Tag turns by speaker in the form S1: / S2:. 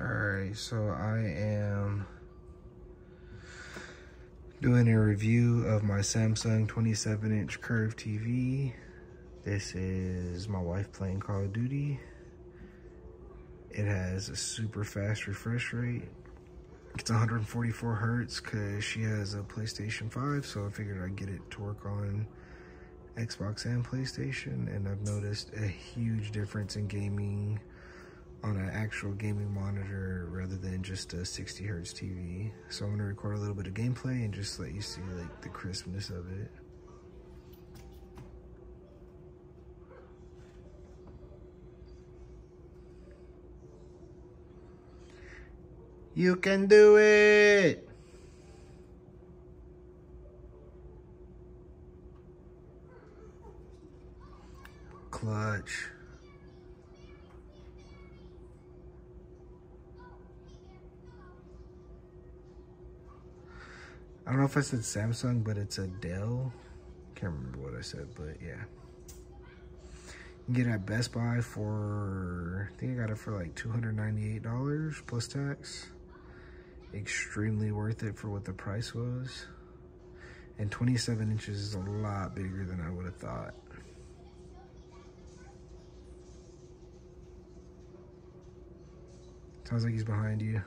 S1: Alright, so I am doing a review of my Samsung 27 inch curved TV. This is my wife playing Call of Duty. It has a super fast refresh rate. It's 144 hertz because she has a PlayStation 5, so I figured I'd get it to work on Xbox and PlayStation. And I've noticed a huge difference in gaming on an actual gaming monitor rather than just a 60 hertz TV. So I'm gonna record a little bit of gameplay and just let you see like the crispness of it. You can do it! Clutch. I don't know if I said Samsung, but it's a Dell. Can't remember what I said, but yeah. You can get it at Best Buy for, I think I got it for like $298 plus tax. Extremely worth it for what the price was. And 27 inches is a lot bigger than I would have thought. Sounds like he's behind you.